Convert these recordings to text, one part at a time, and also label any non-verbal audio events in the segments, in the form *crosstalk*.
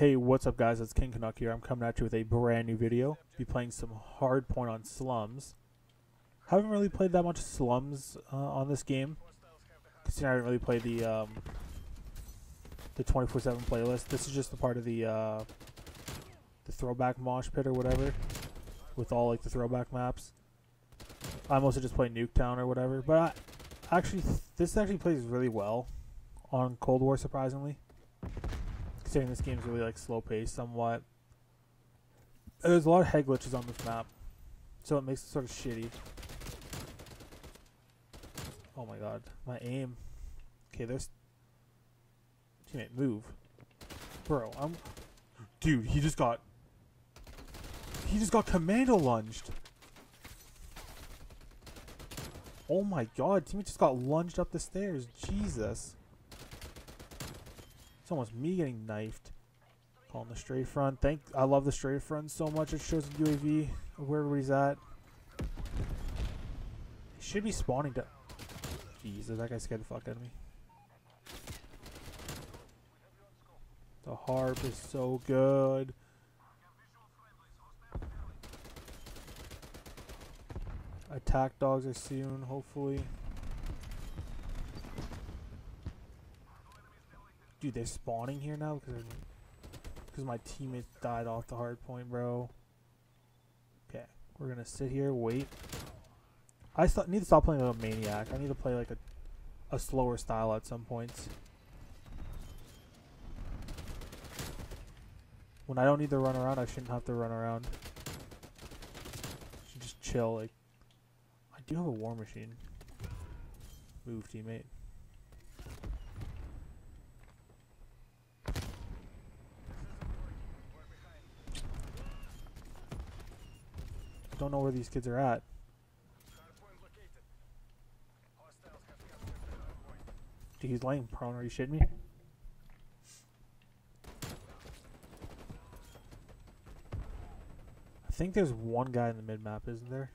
Hey, what's up, guys? It's King Canuck here. I'm coming at you with a brand new video. Be playing some hard point on slums. Haven't really played that much slums uh, on this game. Considering I didn't really play the um, the 24/7 playlist. This is just a part of the uh, the throwback mosh pit or whatever, with all like the throwback maps. I mostly just play Nuketown or whatever, but I, actually this actually plays really well on Cold War, surprisingly considering this game's really like slow paced somewhat. There's a lot of head glitches on this map, so it makes it sort of shitty. Oh my god, my aim. Okay, there's teammate move, bro. I'm, dude. He just got. He just got commando lunged. Oh my god, teammate just got lunged up the stairs. Jesus. It's almost me getting knifed. Calling the strafe run. Thank I love the strafe run so much. It shows the UAV of where everybody's at. He should be spawning to. Jesus, that guy scared the fuck out of me. The harp is so good. Attack dogs are soon, hopefully. Dude, they're spawning here now because because my teammates died off the hard point, bro. Okay, we're gonna sit here, wait. I need to stop playing like a maniac. I need to play like a a slower style at some points. When I don't need to run around, I shouldn't have to run around. Should just chill. Like, I do have a war machine. Move, teammate. Don't know where these kids are at. Dude, he's laying prone. Are you shitting me? I think there's one guy in the mid map, isn't there?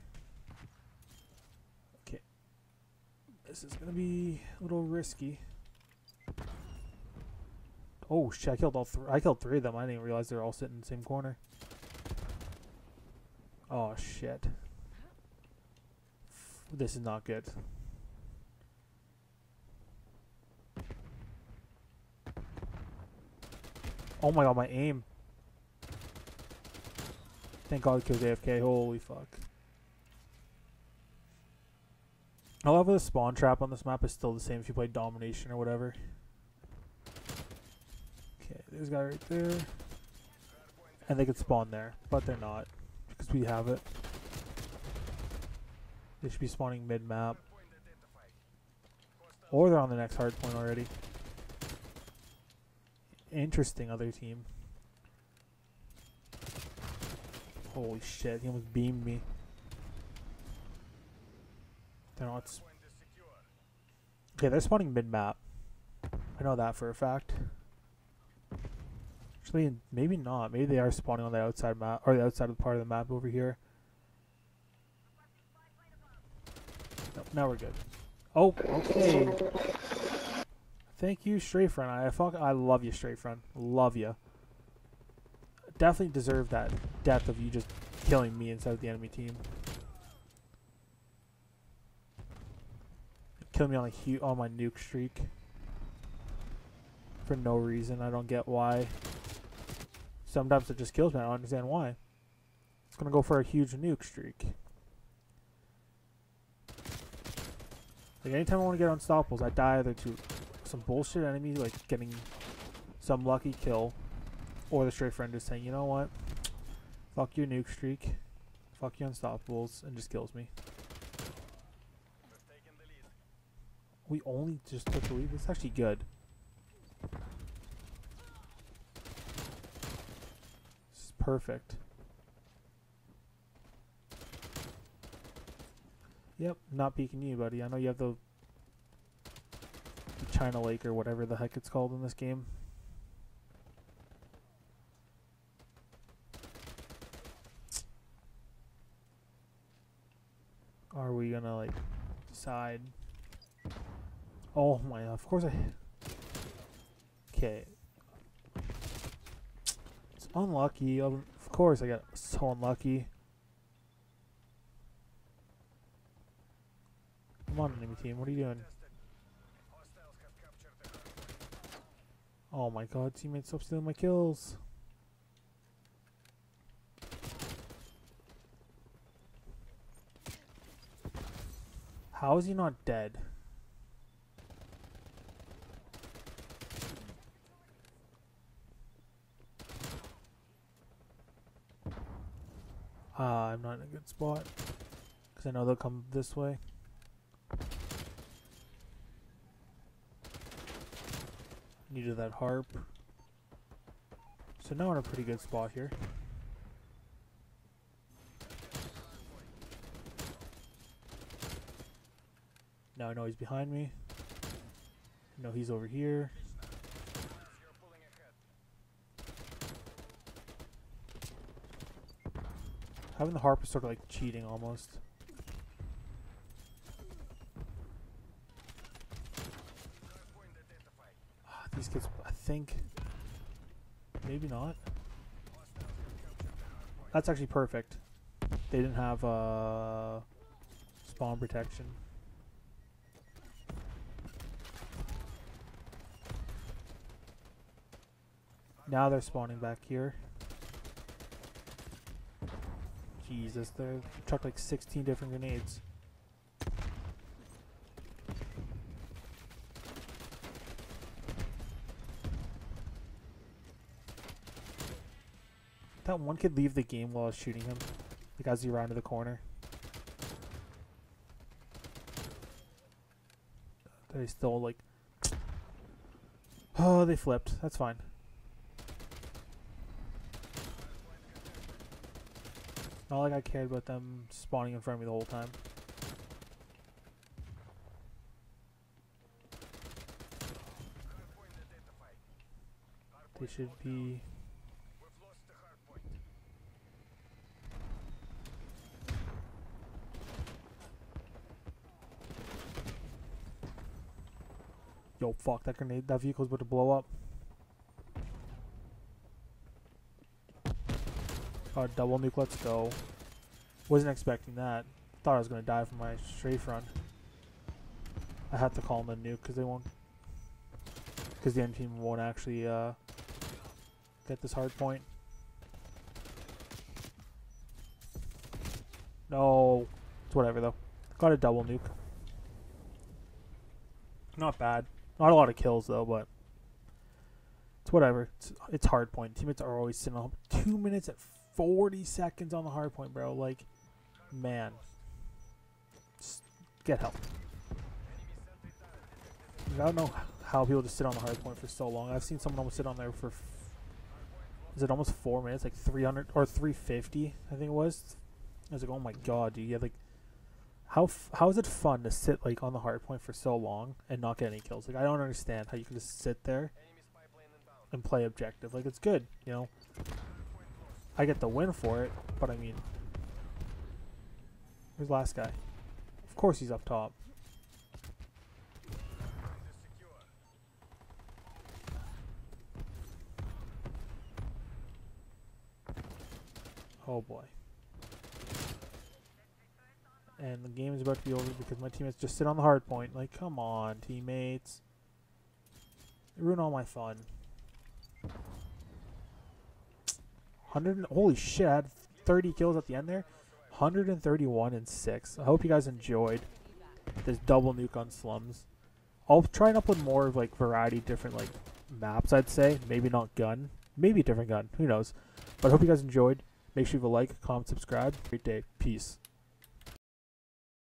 Okay. This is gonna be a little risky. Oh shit! I killed all three. I killed three of them. I didn't realize they're all sitting in the same corner. Oh shit. This is not good. Oh my god, my aim. Thank god I killed AFK. Holy fuck. I love the spawn trap on this map is still the same if you play domination or whatever. Okay, there's a guy right there. And they could spawn there, but they're not because we have it. They should be spawning mid-map. Or they're on the next hard point already. Interesting other team. Holy shit, he almost beamed me. They're not... Okay, they're spawning mid-map. I know that for a fact. Actually, maybe not. Maybe they are spawning on the outside map or the outside of the part of the map over here. now we're good. Oh, okay. Thank you, strafe run. I fuck. I love you, strafe run. Love you. Definitely deserve that death of you just killing me instead of the enemy team. Kill me on a huge on my nuke streak for no reason. I don't get why. Sometimes it just kills me. I don't understand why. It's gonna go for a huge nuke streak. Like anytime I want to get unstoppables, I die either to some bullshit enemy, like getting some lucky kill, or the strafe run just saying, you know what, fuck your nuke streak, fuck your unstoppables, and just kills me. We only just took the lead. It's actually good. Perfect. Yep, not peeking you, buddy. I know you have the, the China Lake or whatever the heck it's called in this game. Are we gonna like decide? Oh my! Of course I. Okay. Unlucky. Of course, I got so unlucky. Come on, enemy team. What are you doing? Oh my god, teammates, stop stealing my kills. How is he not dead? Uh, I'm not in a good spot. Because I know they'll come this way. Needed that harp. So now we're in a pretty good spot here. Now I know he's behind me. No, he's over here. Having the harp is sort of like cheating almost. Ah, these kids, I think, maybe not. That's actually perfect. They didn't have uh, spawn protection. Now they're spawning back here. Jesus, they chucked like 16 different grenades. That one could leave the game while I was shooting him. Like as he to the corner. They still like... Oh, *sighs* they flipped. That's fine. Not like I cared about them spawning in front of me the whole time. They should be... Yo, fuck, that grenade, that vehicle's about to blow up. Uh, double nuke, let's go. Wasn't expecting that. Thought I was going to die from my strafe run. I had to call them a nuke because they won't... Because the enemy team won't actually uh, get this hard point. No. It's whatever though. Got a double nuke. Not bad. Not a lot of kills though, but it's whatever. It's, it's hard point. Teammates are always sitting on two minutes at 40 seconds on the hard point, bro. Like, man. Just get help. I don't know how people just sit on the hard point for so long. I've seen someone almost sit on there for, is it almost four minutes? Like 300 or 350, I think it was. I was like, oh my god, dude. Yeah, like, how how is it fun to sit like on the hard point for so long and not get any kills? Like, I don't understand how you can just sit there and play objective. Like, it's good, you know. I get the win for it, but I mean, where's the last guy? Of course he's up top. Oh boy. And the game is about to be over because my teammates just sit on the hard point. Like, come on, teammates. They ruin all my fun. 100 holy shit, I had 30 kills at the end there. 131 and 6. I hope you guys enjoyed this double nuke on slums. I'll try and upload more of like variety different like maps I'd say. Maybe not gun. Maybe a different gun. Who knows. But I hope you guys enjoyed. Make sure you leave a like, comment, subscribe. Great day. Peace.